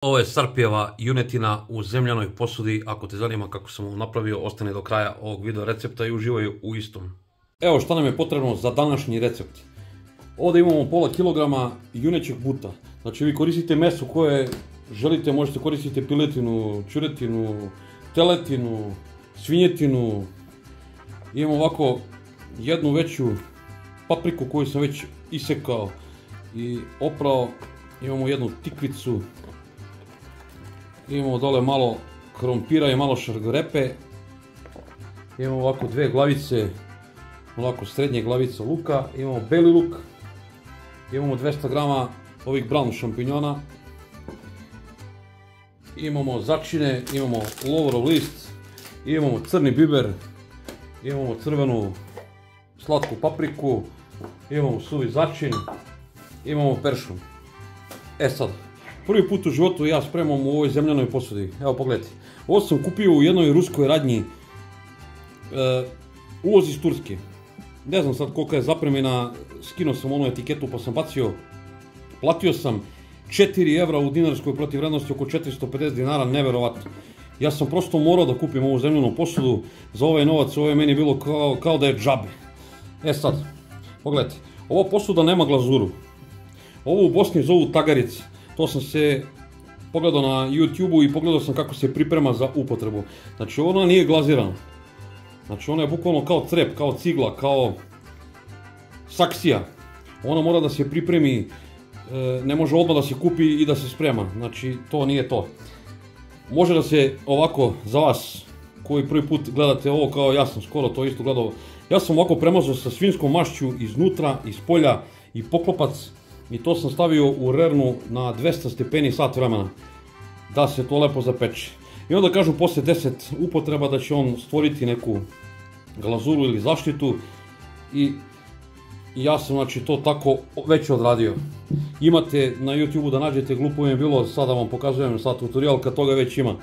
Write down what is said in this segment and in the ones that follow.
Ovo je Sarpijeva junetina u zemljanoj posudi. Ako te zanima kako sam ovo napravio, ostane do kraja ovog video recepta i uživaju u istom. Evo šta nam je potrebno za današnji recept. Ovdje imamo pola kilograma junećeg buta. Znači vi koristite meso koje želite, možete koristiti piletinu, čuretinu, teletinu, svinjetinu. Imamo ovako jednu veću papriku koju sam već isekao i oprao. Imamo jednu tikvicu, Imamo dole malo krompira i malo šargrepe. Imamo ovako dve glavice, ovako srednje glavice luka. Imamo beli luk. Imamo 200 grama ovih brown šampinjona. Imamo začine, imamo lovorov list. Imamo crni biber. Imamo crvenu slatku papriku. Imamo suvi začin. Imamo peršun. E sad, Prvi put u životu ja spremam u ovoj zemljanoj posudi. Evo pogledajte. Ovo sam kupio u jednoj ruskoj radnji. E, uvoz iz Turske. Ne znam sad kolika je zapremena. Skinuo sam onu etiketu pa sam bacio. Platio sam 4 evra u dinarskoj protivrednosti oko 450 dinara. Neverovatno. Ja sam prosto morao da kupim ovu zemljanu posudu. Za ovaj novac ovo je meni bilo kao, kao da je džabe. E sad, pogledajte. Ova posuda nema glazuru. Ovo u Bosni zovu tagarice. To sam se pogledao na YouTube-u i pogledao sam kako se priprema za upotrebu. Znači ona nije glazirana. Znači ona je bukvalno kao crep, kao cigla, kao saksija. Ona mora da se pripremi, e, ne može odmah da se kupi i da se sprema. Znači to nije to. Može da se ovako za vas koji prvi put gledate ovo kao ja sam skoro to isto gledao. Ja sam ovako premazao sa svinskom mašću iznutra, iz polja i poklopac i to sam stavio u rernu na 200 stepeni sat vremena da se to lepo zapeče. I onda kažu poslije 10 upotreba da će on stvoriti neku glazuru ili zaštitu i ja sam znači to tako već odradio. Imate na YouTube da nađete glupo je bilo, sada vam pokazujem sad tutorial kad toga već ima.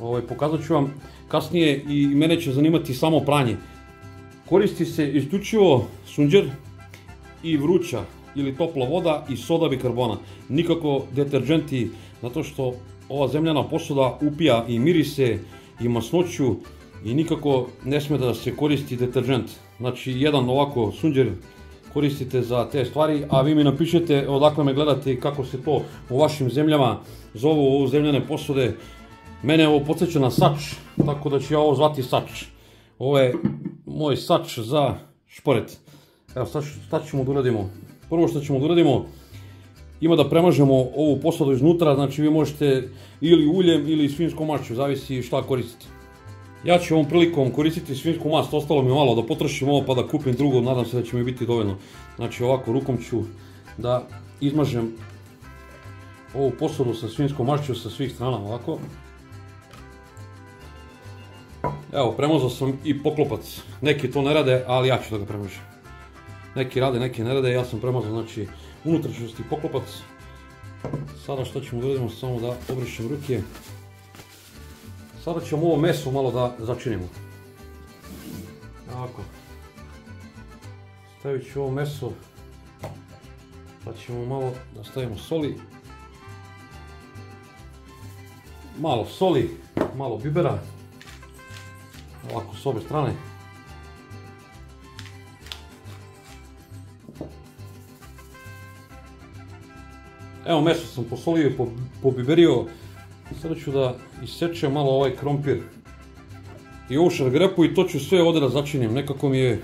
Ovaj, pokazat ću vam kasnije i mene će zanimati samo pranje. Koristi se isključivo sunđer i vruća ili topla voda i soda bikarbona. Nikako deterđenti, zato što ova zemljana posuda upija i mirise i masnoću i nikako ne smije da se koristi deterđent. Znači jedan ovako sunđer koristite za te stvari, a vi mi napišete odakle me gledate i kako se to u vašim zemljama zovu ovo zemljane posude. Mene ovo podsjeća na sač, tako da ću ja ovo zvati sač. Ovo je moj sač za šporet. Evo sad, ćemo da uradimo prvo što ćemo da uradimo, ima da premažemo ovu posadu iznutra, znači vi možete ili uljem ili svinskom mašću, zavisi šta koristite. Ja ću ovom prilikom koristiti svinsku mast, ostalo mi malo da potrošim ovo pa da kupim drugo, nadam se da će mi biti dovoljno. Znači ovako rukom ću da izmažem ovu posadu sa svinskom mašću sa svih strana ovako. Evo, premazao sam i poklopac. Neki to ne rade, ali ja ću da ga premažem. Neki rade, neki ne rade, ja sam premazao znači unutrašnjosti poklopac. Sada što ćemo da samo da obrišem ruke. Sada ćemo ovo meso malo da začinimo. Ovako. Stavit ću ovo meso. Pa ćemo malo da stavimo soli. Malo soli, malo bibera. Ovako s obje strane. Evo meso sam posolio i pobiberio. Sada ću da isečem malo ovaj krompir. I ovu šargrepu i to ću sve ovdje da začinim. Nekako mi je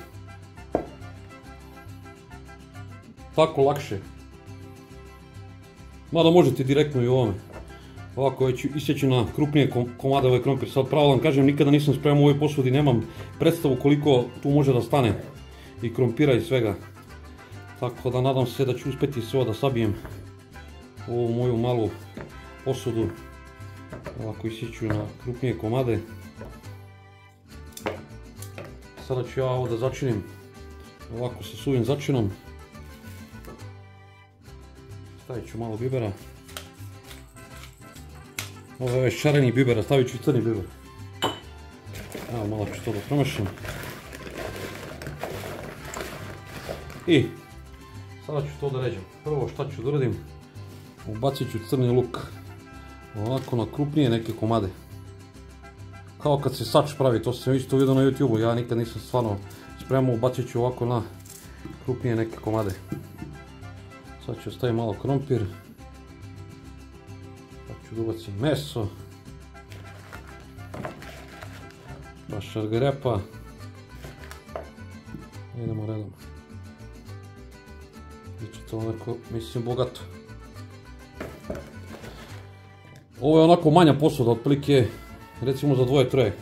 tako lakše. Mada možete direktno i ovome. Ovako već isjeću na krupnije komade ovaj krompir. Sad pravo vam kažem, nikada nisam spremao u ovoj posudi, nemam predstavu koliko tu može da stane. I krompira i svega. Tako da nadam se da ću uspjeti sve da sabijem ovu moju malu posudu ovako isjeću na krupnije komade. Sada ću ja ovo da začinim ovako sa suvim začinom. Stavit ću malo bibera. Ovo je već šareni bibera, stavit ću i crni biber. Evo malo ću to da promašam. I sada ću to da ređem. Prvo šta ću da uradim, ubacit ću crni luk ovako na krupnije neke komade. Kao kad se sač pravi, to sam isto vidio na youtube ja nikad nisam stvarno spremao, bacit ću ovako na krupnije neke komade. Sad ću staviti malo krompir. Pa ću ubaciti meso. Pa šargarepa. Idemo redom. Biće to onako, mislim, bogato. Ovo je onako manja posuda, otprilike recimo za dvoje troje.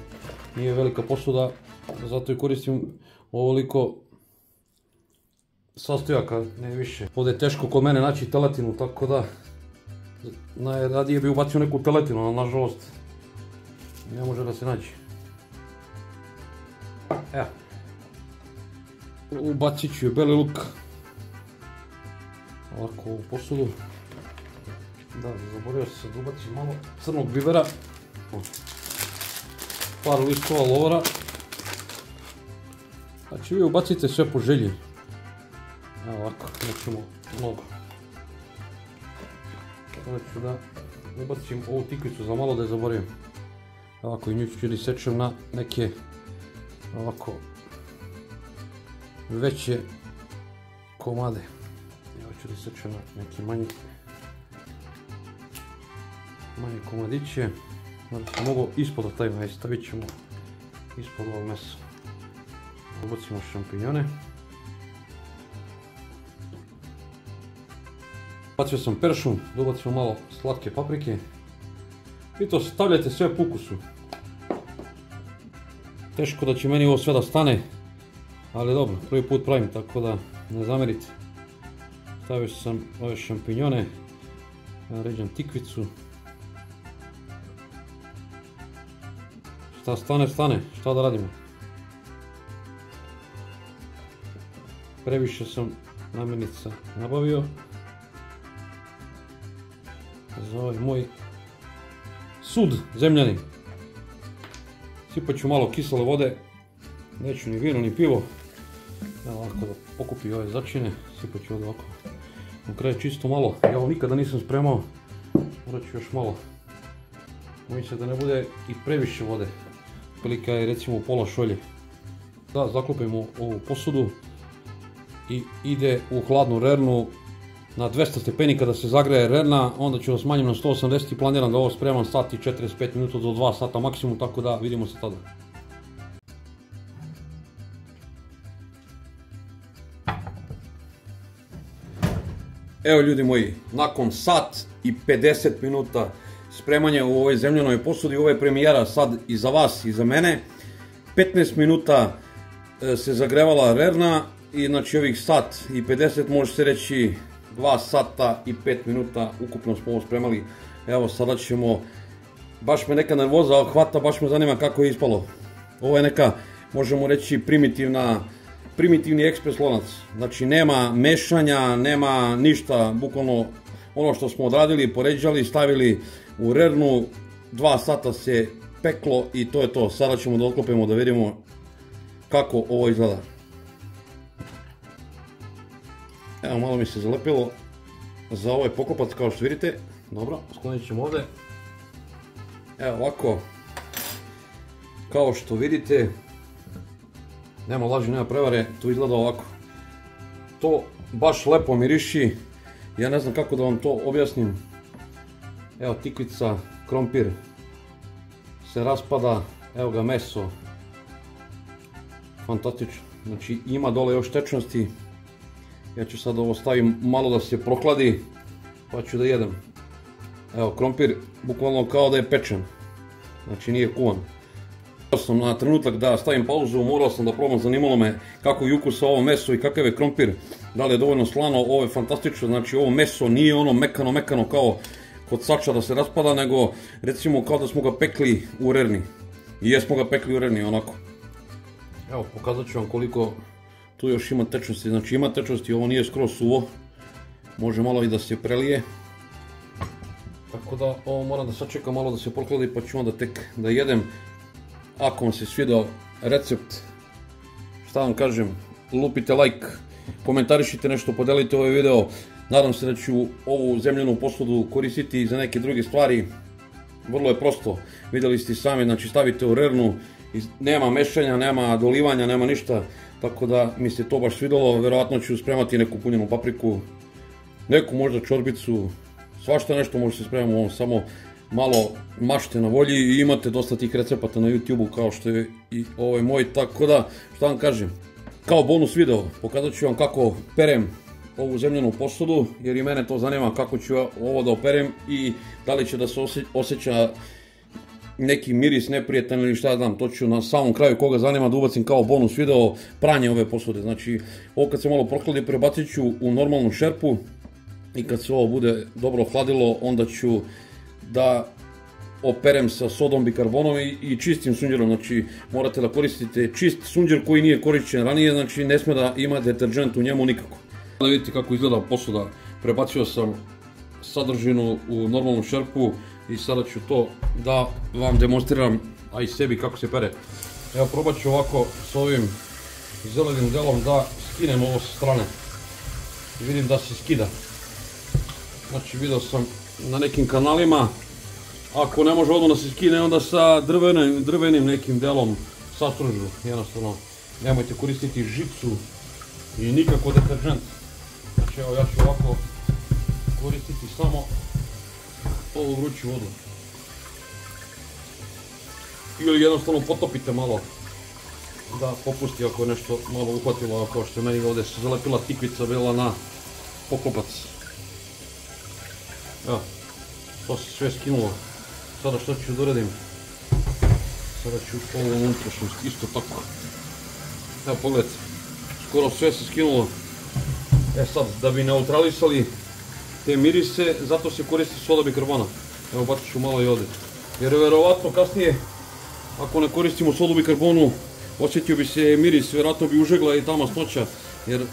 Nije velika posuda, zato i koristim ovoliko sastojaka, ne više. Ovdje je teško kod mene naći teletinu, tako da najradije bi ubacio neku teletinu, ali nažalost ne može da se naći. Evo. Ubacit ću beli luk. Ovako u posudu. Da, zaboravio se da ubacim malo crnog bibera. Par listova lovora. Znači vi ubacite sve po želji. Evo ovako, nećemo mnogo. Sada ću da ubacim ovu tikvicu za malo da je zaboravim. Ovako i nju ću da sečem na neke ovako veće komade. Evo ću da sečem na neki manji manje komadiće. Možda sam mogu ispod taj stavit ćemo ispod ovog mesa. Ubacimo šampinjone. Bacio sam peršun, dobacimo malo slatke paprike. I to stavljajte sve po ukusu. Teško da će meni ovo sve da stane, ali dobro, prvi put pravim, tako da ne zamerite. Stavio sam ove šampinjone, ređam tikvicu. Šta stane, stane, šta da radimo? Previše sam namirnica nabavio. Za ovaj moj sud zemljani. Sipat ću malo kisele vode. Neću ni vino ni pivo. Evo ovako da pokupi ove začine. Sipat ću ovdje ovako. U kraju čisto malo. Ja ovo nikada nisam spremao. Morat ću još malo. Bojim se da ne bude i previše vode. Prilika je recimo pola šolje. Da zaklopimo ovu posudu i ide u hladnu rernu na 200 stepeni kada se zagreje rerna, onda ću vas smanjiti na 180 i planiram da ovo spremam sati 45 minuta do 2 sata maksimum, tako da vidimo se tada. Evo ljudi moji, nakon sat i 50 minuta spremanja u ovoj zemljanoj posudi, ovo je premijera sad i za vas i za mene. 15 minuta e, se zagrevala rerna i znači ovih sat i 50 može se reći 2 sata i 5 minuta ukupno smo ovo spremali. Evo sada ćemo, baš me neka nervoza hvata, baš me zanima kako je ispalo. Ovo je neka, možemo reći primitivna, primitivni ekspres lonac. Znači nema mešanja, nema ništa, bukvalno ono što smo odradili, poređali, stavili u rernu, dva sata se peklo i to je to. Sada ćemo da otklopimo da vidimo kako ovo izgleda. Evo malo mi se zalepilo za ovaj poklopac kao što vidite. Dobro, sklonit ćemo ovdje. Evo ovako, kao što vidite, nema laži, nema prevare, to izgleda ovako. To baš lepo miriši, ja ne znam kako da vam to objasnim. Evo tikvica, krompir se raspada, evo ga meso, fantastično. Znači ima dole još tečnosti, ja ću sad ovo stavim malo da se prohladi, pa ću da jedem. Evo, krompir bukvalno kao da je pečen, znači nije kuvan. Sam na trenutak da stavim pauzu, morao sam da probam, zanimalo me kako je ukus ovo meso i kakav je krompir, da li je dovoljno slano, ovo je fantastično, znači ovo meso nije ono mekano, mekano kao kod sača da se raspada, nego recimo kao da smo ga pekli u rerni. I jesmo ga pekli u rerni, onako. Evo, pokazat ću vam koliko tu još ima tečnosti, znači ima tečnosti, ovo nije skroz suvo. Može malo i da se prelije. Tako da ovo moram da sačekam malo da se prokladi pa ću onda tek da jedem. Ako vam se svidao recept, šta vam kažem, lupite like, komentarišite nešto, podelite ovaj video. Nadam se da ću ovu zemljenu posudu koristiti za neke druge stvari. vrlo je prosto, vidjeli ste sami, znači stavite u rernu, nema mešanja, nema dolivanja, nema ništa, tako da mi se to baš svidjelo, vjerojatno ću spremati neku punjenu papriku, neku možda čorbicu, svašta nešto može se spremati u ovom, samo malo mašte na volji. I imate dosta tih recepata na YouTube-u kao što je i ovaj moj, tako da, šta vam kažem, kao bonus video pokazat ću vam kako perem ovu zemljenu posudu, jer i mene to zanima kako ću ovo da operem i da li će da se osjeća neki miris neprijetan ili šta znam, to ću na samom kraju koga zanima da ubacim kao bonus video pranje ove posude. Znači, ovo kad se malo prohladi prebacit ću u normalnu šerpu i kad se ovo bude dobro hladilo, onda ću da operem sa sodom bikarbonom i, čistim sunđerom, znači morate da koristite čist sunđer koji nije korišćen ranije, znači ne sme da ima deterđent u njemu nikako. Da vidite kako izgleda posuda, prebacio sam sadržinu u normalnu šerpu i sada ću to da vam demonstriram, a i sebi kako se pere. Evo probat ću ovako s ovim zelenim delom da skinem ovo sa strane. Vidim da se skida. Znači vidio sam na nekim kanalima, ako ne može odmah da se skine onda sa drvenim, drvenim nekim delom sastružu. Jednostavno nemojte koristiti žicu i nikako deterđent. Znači evo ja ću ovako koristiti samo ovu vruću vodu. Ili jednostavno potopite malo da popusti ako je nešto malo uhvatilo, kao što je meni ovdje se zalepila tikvica bila na poklopac. Evo, to se sve skinulo. Sada što ću da uradim? Sada ću ovo unutrašnjost isto tako. Evo pogledajte, skoro sve se skinulo. E sad, da bi neutralisali te mirise, zato se koristi soda bikarbona. Evo bacit ću malo i ovdje. Jer vjerovatno kasnije, ako ne koristimo sodu bikarbonu, osjetio bi se miris, vjerojatno bi užegla i ta masnoća, jer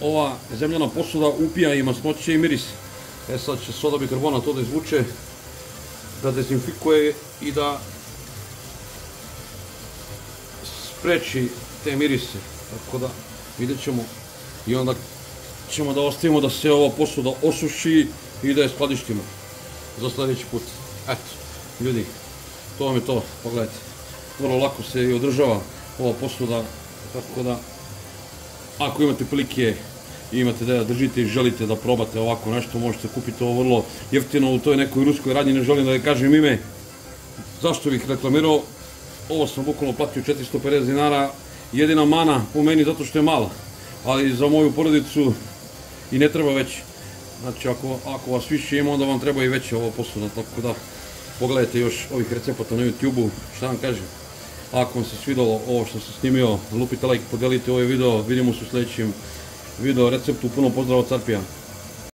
ova zemljana posuda upija i masnoće i miris. E sad će soda bikarbona to da izvuče, da dezinfikuje i da spreči te mirise. Tako da vidjet ćemo i onda ćemo da ostavimo da se ova posuda osuši i da je skladištimo za sljedeći put. Eto, ljudi, to vam je to, pogledajte. Vrlo lako se i održava ova posuda, tako da ako imate prilike imate da držite i želite da probate ovako nešto, možete kupiti ovo vrlo jeftino u toj nekoj ruskoj radnji, ne želim da je kažem ime. Zašto bih reklamirao? Ovo sam bukvalno platio 450 dinara, jedina mana u meni zato što je mala, ali za moju porodicu i ne treba veći. Znači ako, vas više ima onda vam treba i veće ovo posuda, tako da pogledajte još ovih recepata na YouTube-u, šta vam kažem. Ako vam se svidalo ovo što sam snimio, lupite like, podelite ovaj video, vidimo se u sljedećem видео рецепт, пуно поздрав од Сарпија.